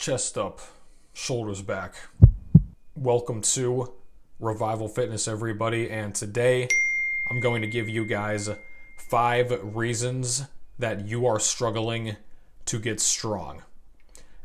Chest up, shoulders back. Welcome to Revival Fitness, everybody. And today I'm going to give you guys five reasons that you are struggling to get strong.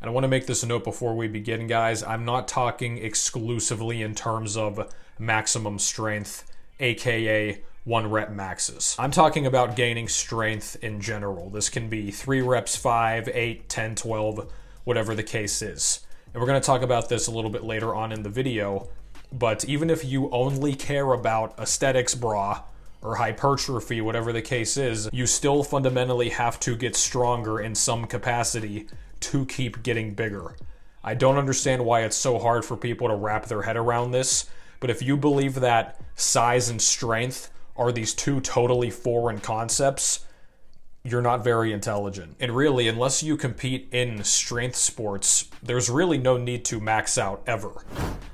And I want to make this a note before we begin, guys. I'm not talking exclusively in terms of maximum strength, aka one rep maxes. I'm talking about gaining strength in general. This can be three reps, five, eight, 10, 12, whatever the case is. And we're going to talk about this a little bit later on in the video. But even if you only care about aesthetics bra or hypertrophy, whatever the case is, you still fundamentally have to get stronger in some capacity to keep getting bigger. I don't understand why it's so hard for people to wrap their head around this, but if you believe that size and strength are these two totally foreign concepts, you're not very intelligent. And really, unless you compete in strength sports, there's really no need to max out ever.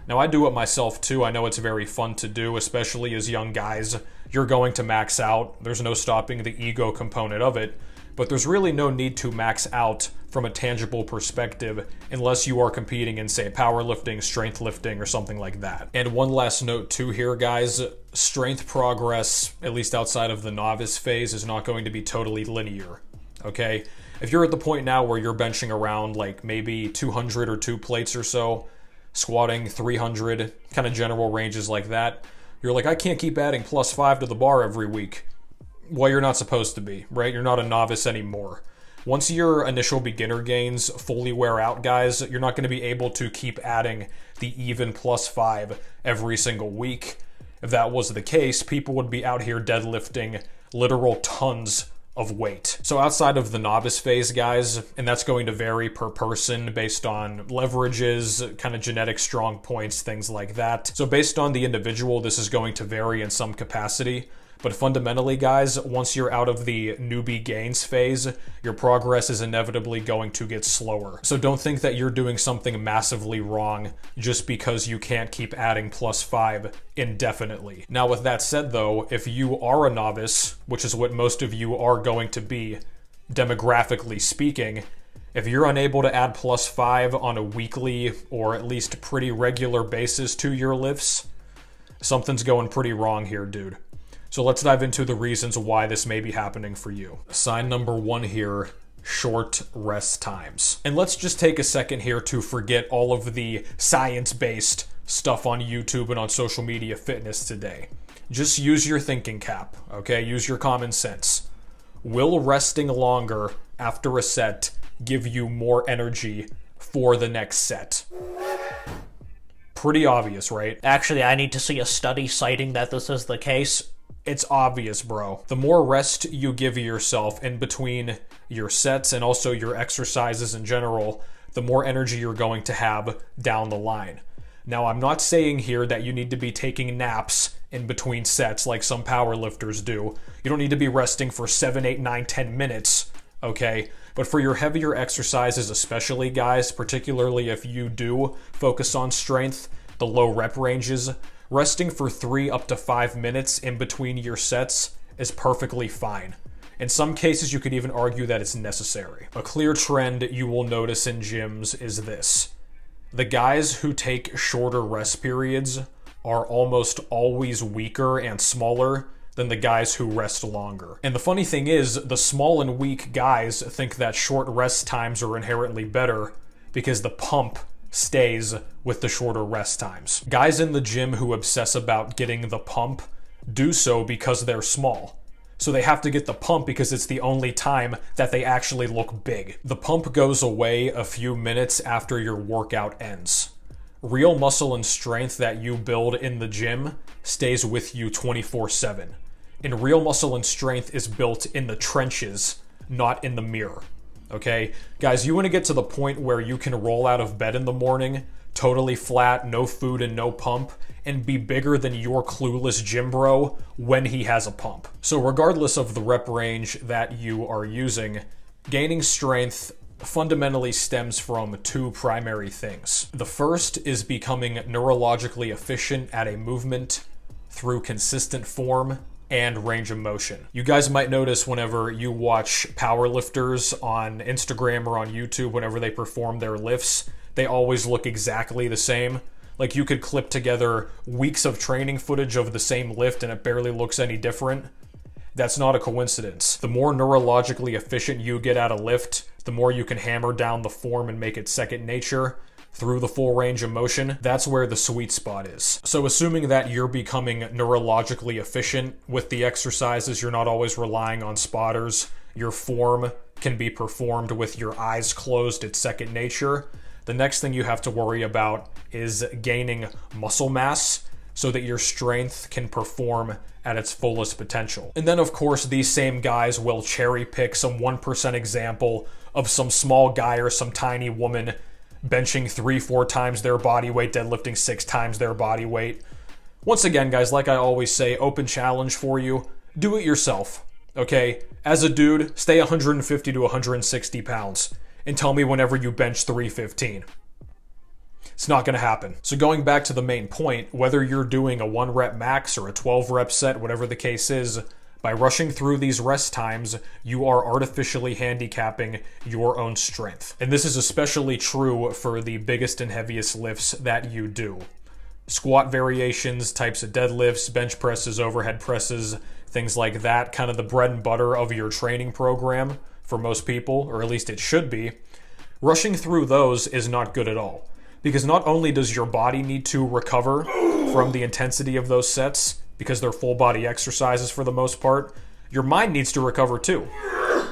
Now, I do it myself too. I know it's very fun to do, especially as young guys. You're going to max out, there's no stopping the ego component of it but there's really no need to max out from a tangible perspective unless you are competing in, say, powerlifting, strength lifting, or something like that. And one last note, too, here, guys strength progress, at least outside of the novice phase, is not going to be totally linear. Okay? If you're at the point now where you're benching around like maybe 200 or two plates or so, squatting 300, kind of general ranges like that, you're like, I can't keep adding plus five to the bar every week well, you're not supposed to be, right? You're not a novice anymore. Once your initial beginner gains fully wear out, guys, you're not going to be able to keep adding the even plus five every single week. If that was the case, people would be out here deadlifting literal tons of weight. So outside of the novice phase, guys, and that's going to vary per person based on leverages, kind of genetic strong points, things like that. So based on the individual, this is going to vary in some capacity. But fundamentally, guys, once you're out of the newbie gains phase, your progress is inevitably going to get slower. So don't think that you're doing something massively wrong just because you can't keep adding plus five indefinitely. Now, with that said, though, if you are a novice, which is what most of you are going to be, demographically speaking, if you're unable to add plus five on a weekly or at least pretty regular basis to your lifts, something's going pretty wrong here, dude. So let's dive into the reasons why this may be happening for you. Sign number one here short rest times. And let's just take a second here to forget all of the science based stuff on YouTube and on social media fitness today. Just use your thinking cap, okay? Use your common sense. Will resting longer after a set give you more energy for the next set? Pretty obvious, right? Actually, I need to see a study citing that this is the case it's obvious, bro. The more rest you give yourself in between your sets and also your exercises in general, the more energy you're going to have down the line. Now, I'm not saying here that you need to be taking naps in between sets like some power lifters do. You don't need to be resting for 7, 8, 9, 10 minutes, okay? But for your heavier exercises, especially, guys, particularly if you do focus on strength, the low rep ranges, resting for three up to five minutes in between your sets is perfectly fine. In some cases, you could even argue that it's necessary. A clear trend you will notice in gyms is this the guys who take shorter rest periods are almost always weaker and smaller than the guys who rest longer. And the funny thing is, the small and weak guys think that short rest times are inherently better because the pump stays with the shorter rest times. Guys in the gym who obsess about getting the pump do so because they're small. So they have to get the pump because it's the only time that they actually look big. The pump goes away a few minutes after your workout ends. Real muscle and strength that you build in the gym stays with you 24 7. And real muscle and strength is built in the trenches, not in the mirror. Okay? Guys, you want to get to the point where you can roll out of bed in the morning, totally flat, no food and no pump, and be bigger than your clueless gym bro when he has a pump. So, regardless of the rep range that you are using, gaining strength fundamentally stems from two primary things. The first is becoming neurologically efficient at a movement through consistent form and range of motion. You guys might notice whenever you watch powerlifters on Instagram or on YouTube, whenever they perform their lifts, they always look exactly the same. Like you could clip together weeks of training footage of the same lift and it barely looks any different. That's not a coincidence. The more neurologically efficient you get at a lift, the more you can hammer down the form and make it second nature through the full range of motion, that's where the sweet spot is. So, assuming that you're becoming neurologically efficient with the exercises, you're not always relying on spotters, your form can be performed with your eyes closed at second nature. The next thing you have to worry about is gaining muscle mass so that your strength can perform at its fullest potential. And then, of course, these same guys will cherry pick some 1% example of some small guy or some tiny woman benching three, four times their body weight, deadlifting six times their body weight. Once again, guys, like I always say, open challenge for you. Do it yourself, okay? As a dude, stay 150 to 160 pounds and tell me whenever you bench 315. It's not going to happen. So, going back to the main point, whether you're doing a one rep max or a 12 rep set, whatever the case is, by rushing through these rest times, you are artificially handicapping your own strength. And this is especially true for the biggest and heaviest lifts that you do. Squat variations, types of deadlifts, bench presses, overhead presses, things like that, kind of the bread and butter of your training program for most people, or at least it should be. Rushing through those is not good at all. Because not only does your body need to recover from the intensity of those sets, because they're full body exercises for the most part, your mind needs to recover too.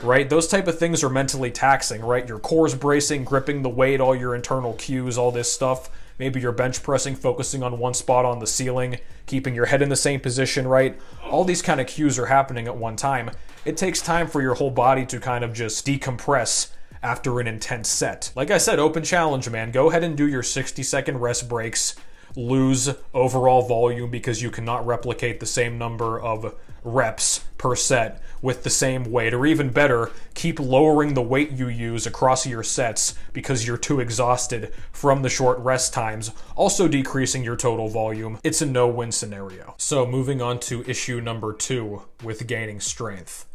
Right? Those type of things are mentally taxing, right? Your core's bracing, gripping the weight, all your internal cues, all this stuff. Maybe you're bench pressing, focusing on one spot on the ceiling, keeping your head in the same position, right? All these kind of cues are happening at one time. It takes time for your whole body to kind of just decompress after an intense set. Like I said, open challenge, man. Go ahead and do your 60 second rest breaks lose overall volume because you cannot replicate the same number of reps per set with the same weight, or even better, keep lowering the weight you use across your sets because you're too exhausted from the short rest times, also decreasing your total volume. It's a no win scenario. So, moving on to issue number two with gaining strength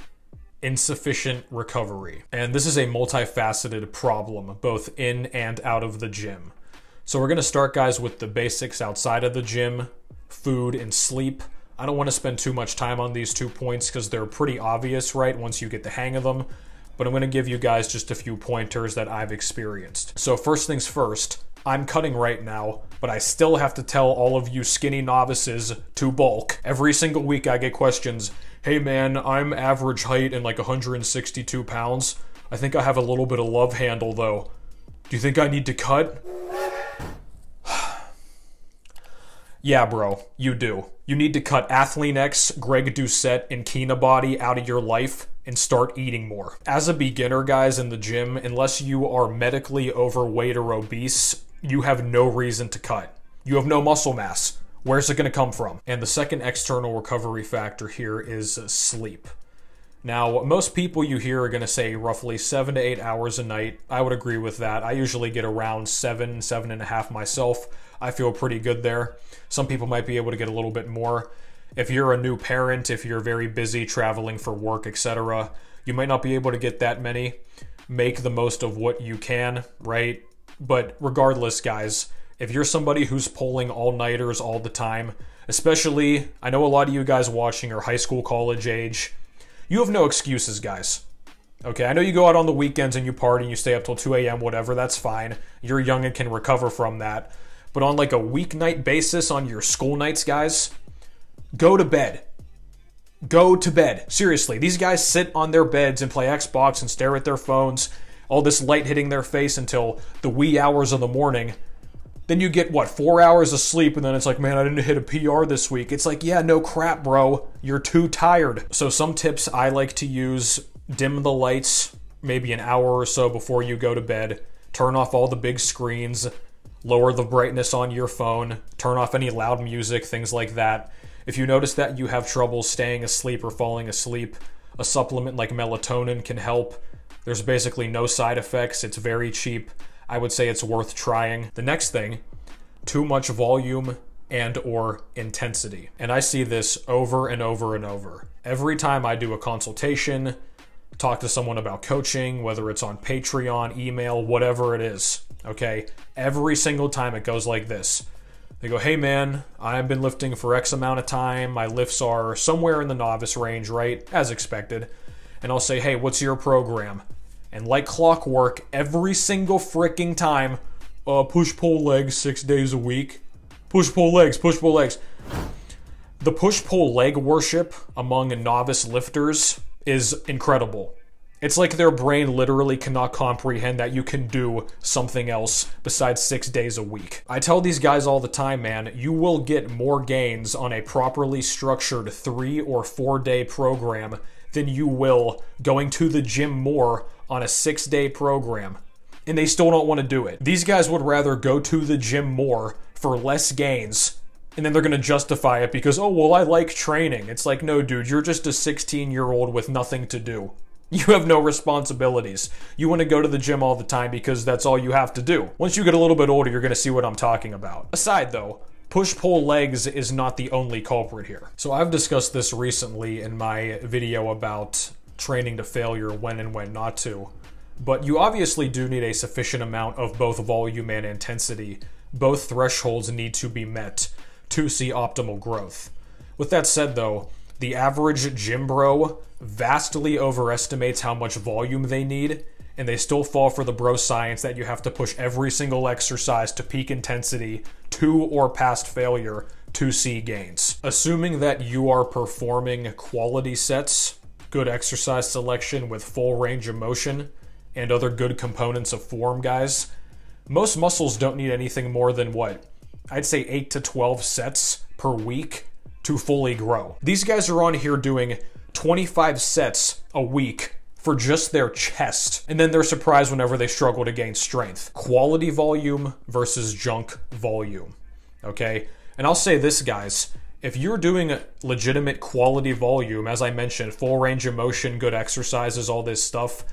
insufficient recovery. And this is a multifaceted problem, both in and out of the gym. So we're to start, guys, with the basics outside of the gym, food, and sleep. I don't want to spend too much time on these two points because they're pretty obvious, right, once you get the hang of them. But I'm to give you guys just a few pointers that I've experienced. So, first things first, I'm cutting right now, but I still have to tell all of you skinny novices to bulk. Every single week I get questions Hey man, I'm average height and like 162 pounds. I think I have a little bit of love handle though. Do you think I need to cut? Yeah, bro, you do. You need to cut Athlean-X, Greg Doucette, and Kinabody out of your life and start eating more. As a beginner, guys, in the gym, unless you are medically overweight or obese, you have no reason to cut. You have no muscle mass. Where's it going to come from? And the second external recovery factor here is uh, sleep. Now, most people you hear are going to say roughly seven to eight hours a night. I would agree with that. I usually get around seven, seven and a half myself. I feel pretty good there. Some people might be able to get a little bit more. If you're a new parent, if you're very busy traveling for work, etc., you might not be able to get that many. Make the most of what you can, right? But regardless, guys, if you're somebody who's pulling all nighters all the time, especially, I know a lot of you guys watching are high school, college age, you have no excuses, guys. Okay, I know you go out on the weekends and you party and you stay up till 2 a.m., whatever, that's fine. You're young and can recover from that. But on like a weeknight basis on your school nights, guys, go to bed. Go to bed. Seriously, these guys sit on their beds and play Xbox and stare at their phones, all this light hitting their face until the wee hours of the morning. Then you get what, four hours of sleep, and then it's like, man, I didn't hit a PR this week. It's like, yeah, no crap, bro. You're too tired. So, some tips I like to use dim the lights maybe an hour or so before you go to bed, turn off all the big screens, lower the brightness on your phone, turn off any loud music, things like that. If you notice that you have trouble staying asleep or falling asleep, a supplement like melatonin can help. There's basically no side effects, it's very cheap. I would say it's worth trying. The next thing, too much volume and or intensity. And I see this over and over and over. Every time I do a consultation, talk to someone about coaching, whether it's on Patreon, email, whatever it is, okay? Every single time it goes like this. They go, hey man, I've been lifting for X amount of time. My lifts are somewhere in the novice range, right? As expected. And I'll say, hey, what's your program? And like clockwork, every single freaking time, uh, push pull legs six days a week. Push pull legs, push pull legs. The push pull leg worship among novice lifters is incredible. It's like their brain literally cannot comprehend that you can do something else besides six days a week. I tell these guys all the time, man, you will get more gains on a properly structured three or four day program than you will going to the gym more on a six day program. And they still don't want to do it. These guys would rather go to the gym more for less gains and then they're going to justify it because, oh, well, I like training. It's like, no, dude, you're just a 16 year old with nothing to do. You have no responsibilities. You want to go to the gym all the time because that's all you have to do. Once you get a little bit older, you're going to see what I'm talking about. Aside, though, push pull legs is not the only culprit here. So I've discussed this recently in my video about training to failure, when and when not to. But you obviously do need a sufficient amount of both volume and intensity. Both thresholds need to be met to see optimal growth. With that said, though, the average gym bro vastly overestimates how much volume they need, and they still fall for the bro science that you have to push every single exercise to peak intensity to or past failure to see gains. Assuming that you are performing quality sets, good exercise selection with full range of motion, and other good components of form, guys, most muscles don't need anything more than what? I'd say 8 to 12 sets per week to fully grow. These guys are on here doing 25 sets a week for just their chest, and then they're surprised whenever they struggle to gain strength. Quality volume versus junk volume. Okay? And I'll say this, guys. If you're doing legitimate quality volume, as I mentioned, full range of motion, good exercises, all this stuff,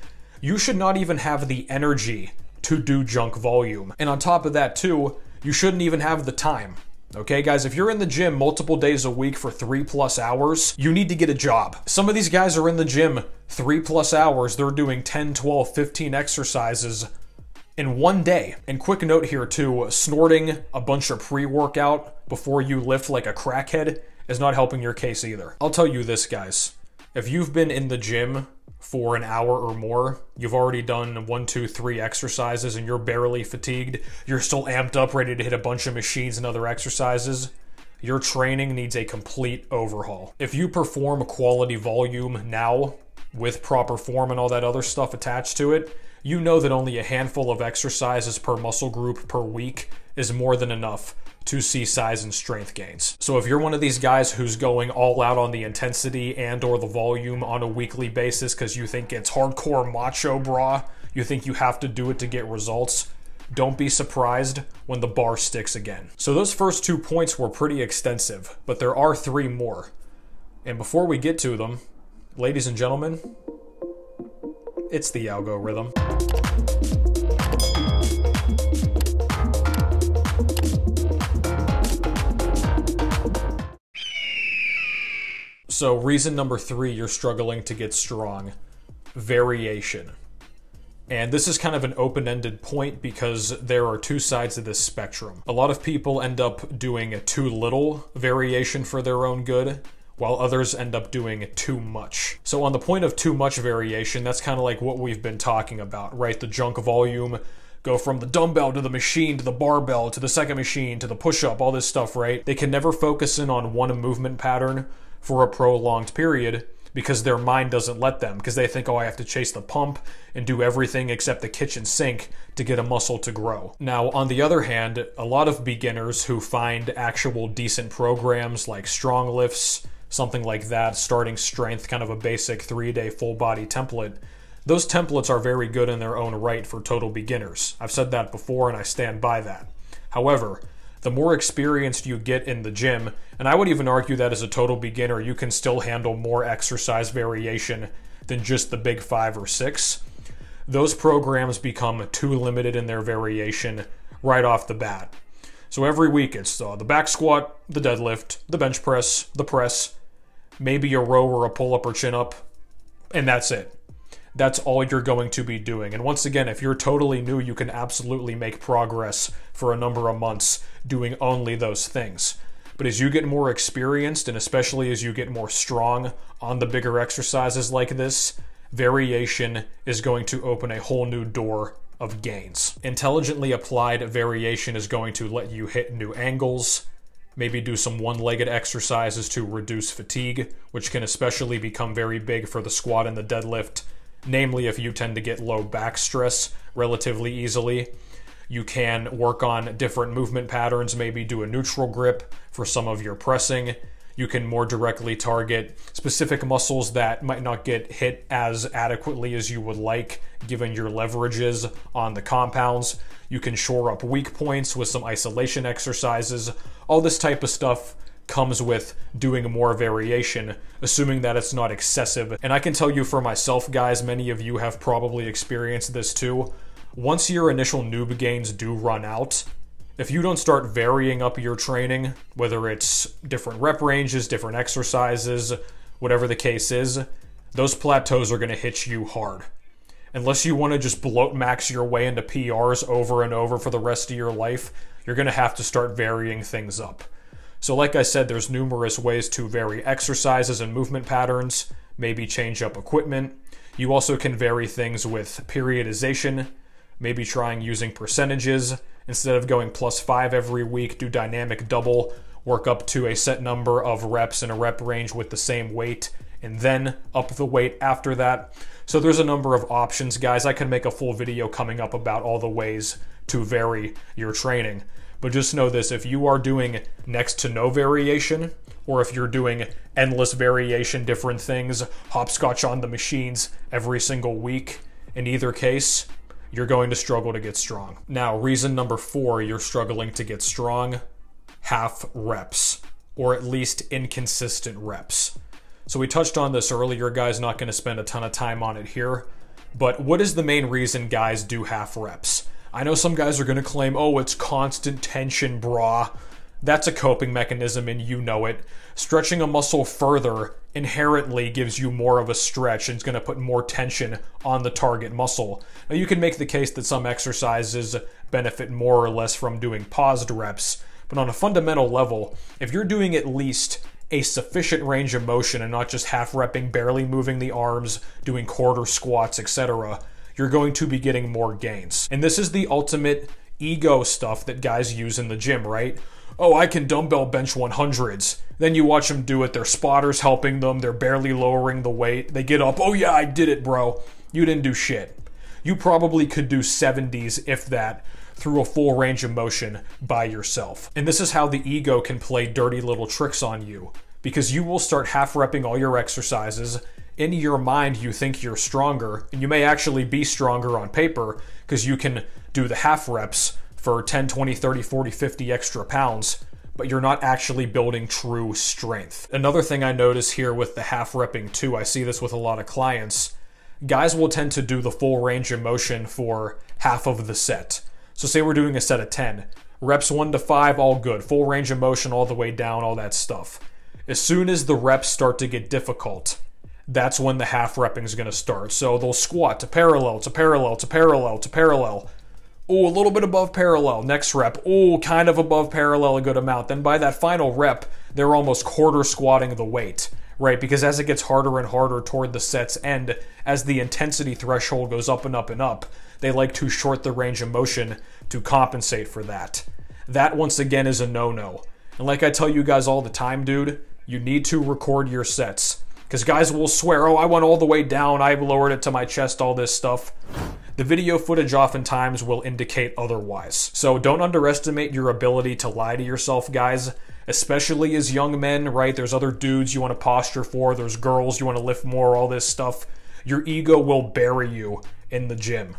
you should not even have the energy to do junk volume. And on top of that, too, you shouldn't even have the time. Okay, guys, if you're in the gym multiple days a week for three plus hours, you need to get a job. Some of these guys are in the gym three plus hours. They're doing 10, 12, 15 exercises in one day. And quick note here, too snorting a bunch of pre workout before you lift like a crackhead is not helping your case either. I'll tell you this, guys. If you've been in the gym for an hour or more, you've already done one, two, three exercises, and you're barely fatigued, you're still amped up, ready to hit a bunch of machines and other exercises, your training needs a complete overhaul. If you perform quality volume now with proper form and all that other stuff attached to it, you know that only a handful of exercises per muscle group per week is more than enough to see size and strength gains. So if you're one of these guys who's going all out on the intensity and or the volume on a weekly basis because you think it's hardcore macho bra, you think you have to do it to get results, don't be surprised when the bar sticks again. So those first two points were pretty extensive, but there are three more. And before we get to them, ladies and gentlemen, it's the algorithm. So, reason number three, you're struggling to get strong variation. And this is kind of an open ended point because there are two sides of this spectrum. A lot of people end up doing too little variation for their own good, while others end up doing too much. So, on the point of too much variation, that's kind of like what we've been talking about, right? The junk volume, go from the dumbbell to the machine to the barbell to the second machine to the push up, all this stuff, right? They can never focus in on one movement pattern for a prolonged period because their mind doesn't let them because they think, oh, I have to chase the pump and do everything except the kitchen sink to get a muscle to grow. Now, on the other hand, a lot of beginners who find actual decent programs like StrongLifts, something like that, starting strength, kind of a basic three day full body template. Those templates are very good in their own right for total beginners. I've said that before and I stand by that. However, the more experienced you get in the gym, and I would even argue that as a total beginner, you can still handle more exercise variation than just the big five or six. Those programs become too limited in their variation right off the bat. So every week it's uh, the back squat, the deadlift, the bench press, the press, maybe a row or a pull up or chin up, and that's it. That's all you're going to be doing. And once again, if you're totally new, you can absolutely make progress for a number of months doing only those things. But as you get more experienced, and especially as you get more strong on the bigger exercises like this, variation is going to open a whole new door of gains. Intelligently applied variation is going to let you hit new angles, maybe do some one legged exercises to reduce fatigue, which can especially become very big for the squat and the deadlift, namely if you tend to get low back stress relatively easily. You can work on different movement patterns, maybe do a neutral grip for some of your pressing. You can more directly target specific muscles that might not get hit as adequately as you would like, given your leverages on the compounds. You can shore up weak points with some isolation exercises. All this type of stuff comes with doing more variation, assuming that it's not excessive. And I can tell you for myself, guys, many of you have probably experienced this too once your initial noob gains do run out, if you don't start varying up your training, whether it's different rep ranges, different exercises, whatever the case is, those plateaus are going to hit you hard. Unless you want to just bloat max your way into PRs over and over for the rest of your life, you're going to have to start varying things up. So, like I said, there's numerous ways to vary exercises and movement patterns, maybe change up equipment. You also can vary things with periodization, maybe trying using percentages. Instead of going plus five every week, do dynamic double, work up to a set number of reps in a rep range with the same weight, and then up the weight after that. So there's a number of options, guys. I can make a full video coming up about all the ways to vary your training. But just know this if you are doing next to no variation, or if you're doing endless variation, different things, hopscotch on the machines every single week, in either case, you're going to struggle to get strong. Now, reason number four you're struggling to get strong half reps, or at least inconsistent reps. So, we touched on this earlier, guys, not going to spend a ton of time on it here. But what is the main reason guys do half reps? I know some guys are going to claim, oh, it's constant tension, brah. That's a coping mechanism, and you know it. Stretching a muscle further inherently gives you more of a stretch and it's going to put more tension on the target muscle. Now, you can make the case that some exercises benefit more or less from doing paused reps, but on a fundamental level, if you're doing at least a sufficient range of motion and not just half repping, barely moving the arms, doing quarter squats, etc., you're going to be getting more gains. And this is the ultimate ego stuff that guys use in the gym, right? Oh, I can dumbbell bench 100s. Then you watch them do it. Their spotters helping them. They're barely lowering the weight. They get up. Oh, yeah, I did it, bro. You didn't do shit. You probably could do 70s, if that, through a full range of motion by yourself. And this is how the ego can play dirty little tricks on you. Because you will start half repping all your exercises. In your mind, you think you're stronger, and you may actually be stronger on paper because you can do the half reps for 10, 20, 30, 40, 50 extra pounds, but you're not actually building true strength. Another thing I notice here with the half repping too, I see this with a lot of clients. Guys will tend to do the full range of motion for half of the set. So, say we're doing a set of 10, reps 1 to 5, all good, full range of motion all the way down, all that stuff. As soon as the reps start to get difficult, that's when the half repping is going to start. So they'll squat to parallel, to parallel, to parallel, to parallel. Oh, a little bit above parallel. Next rep. Oh, kind of above parallel a good amount. Then by that final rep, they're almost quarter squatting the weight, right? Because as it gets harder and harder toward the set's end, as the intensity threshold goes up and up and up, they like to short the range of motion to compensate for that. That, once again, is a no no. And like I tell you guys all the time, dude, you need to record your sets. Because guys will swear, oh, I went all the way down, I lowered it to my chest, all this stuff. The video footage oftentimes will indicate otherwise. So don't underestimate your ability to lie to yourself, guys. Especially as young men, right? There's other dudes you want to posture for, there's girls you want to lift more, all this stuff. Your ego will bury you in the gym.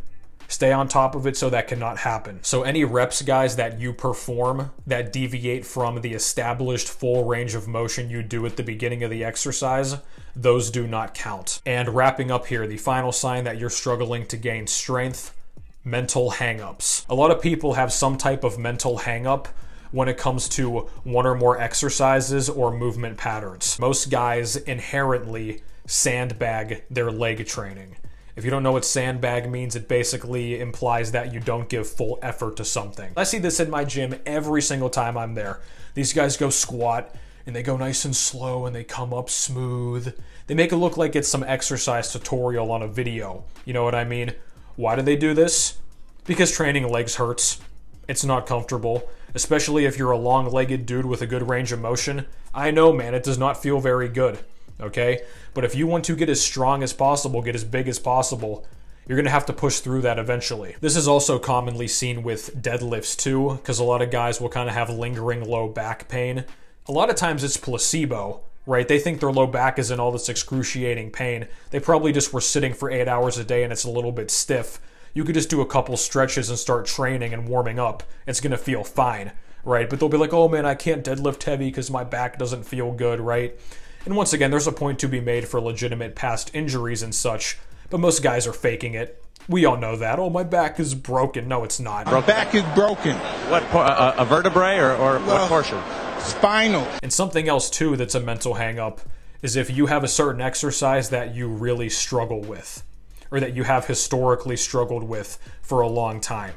Stay on top of it so that cannot happen. So, any reps, guys, that you perform that deviate from the established full range of motion you do at the beginning of the exercise, those do not count. And wrapping up here, the final sign that you're struggling to gain strength mental hangups. A lot of people have some type of mental hangup when it comes to one or more exercises or movement patterns. Most guys inherently sandbag their leg training. If you don't know what sandbag means, it basically implies that you don't give full effort to something. I see this in my gym every single time I'm there. These guys go squat and they go nice and slow and they come up smooth. They make it look like it's some exercise tutorial on a video. You know what I mean? Why do they do this? Because training legs hurts. It's not comfortable, especially if you're a long legged dude with a good range of motion. I know, man, it does not feel very good okay? But if you want to get as strong as possible, get as big as possible, you're to have to push through that eventually. This is also commonly seen with deadlifts too, because a lot of guys will kind of have lingering low back pain. A lot of times it's placebo, right? They think their low back is in all this excruciating pain. They probably just were sitting for eight hours a day and it's a little bit stiff. You could just do a couple stretches and start training and warming up. It's to feel fine, right? But they'll be like, oh man, I can't deadlift heavy because my back doesn't feel good, right? And once again, there's a point to be made for legitimate past injuries and such, but most guys are faking it. We all know that. Oh, my back is broken. No, it's not. My back is broken. What, a, uh, uh, a vertebrae or, or Well, what portion? Spinal. And something else, too, that's a mental hangup is if you have a certain exercise that you really struggle with, or that you have historically struggled with for a long time.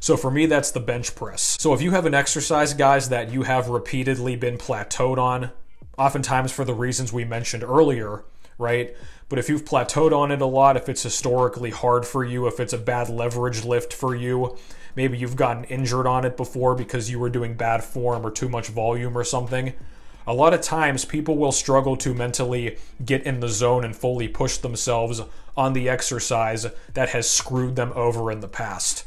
So for me, that's the bench press. So if you have an exercise, guys, that you have repeatedly been plateaued on, oftentimes for the reasons we mentioned earlier, right? But if you've plateaued on it a lot, if it's historically hard for you, if it's a bad leverage lift for you, maybe you've gotten injured on it before because you were doing bad form or too much volume or something. A lot of times, people will struggle to mentally get in the zone and fully push themselves on the exercise that has screwed them over in the past.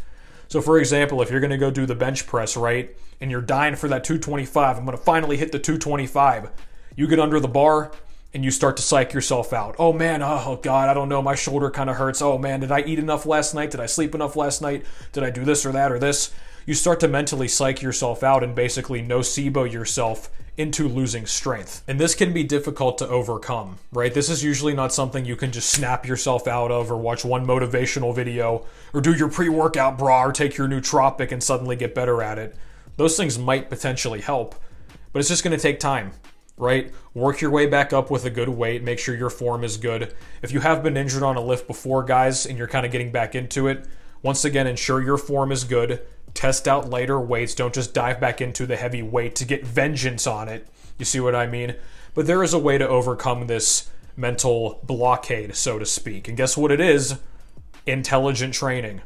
So, for example, if you're going to go do the bench press, right, and you're dying for that 225, I'm going to finally hit the 225 you get under the bar and you start to psych yourself out. Oh man, oh god, I don't know, my shoulder kind of hurts. Oh man, did I eat enough last night? Did I sleep enough last night? Did I do this or that or this? You start to mentally psych yourself out and basically nocebo yourself into losing strength. And this can be difficult to overcome, right? This is usually not something you can just snap yourself out of or watch one motivational video or do your pre workout bra or take your nootropic and suddenly get better at it. Those things might potentially help, but it's just gonna take time right? Work your way back up with a good weight. Make sure your form is good. If you have been injured on a lift before, guys, and you're kind of getting back into it, once again, ensure your form is good. Test out lighter weights. Don't just dive back into the heavy weight to get vengeance on it. You see what I mean? But there is a way to overcome this mental blockade, so to speak. And guess what it is? Intelligent training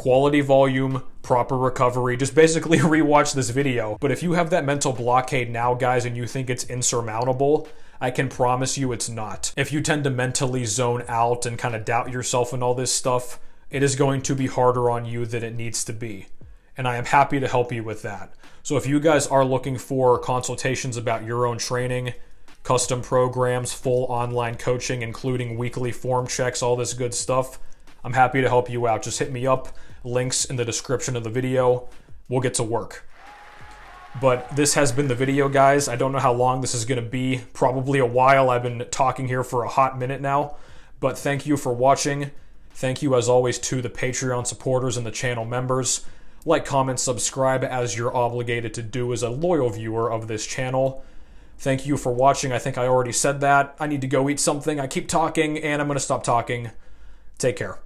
quality volume, proper recovery. Just basically rewatch this video. But if you have that mental blockade now, guys, and you think it's insurmountable, I can promise you it's not. If you tend to mentally zone out and kind of doubt yourself and all this stuff, it is going to be harder on you than it needs to be. And I am happy to help you with that. So if you guys are looking for consultations about your own training, custom programs, full online coaching, including weekly form checks, all this good stuff, I'm happy to help you out. Just hit me up, links in the description of the video. We'll get to work. But this has been the video, guys. I don't know how long this is going to be. Probably a while. I've been talking here for a hot minute now. But thank you for watching. Thank you, as always, to the Patreon supporters and the channel members. Like, comment, subscribe, as you're obligated to do as a loyal viewer of this channel. Thank you for watching. I think I already said that. I need to go eat something. I keep talking, and I'm going to stop talking. Take care.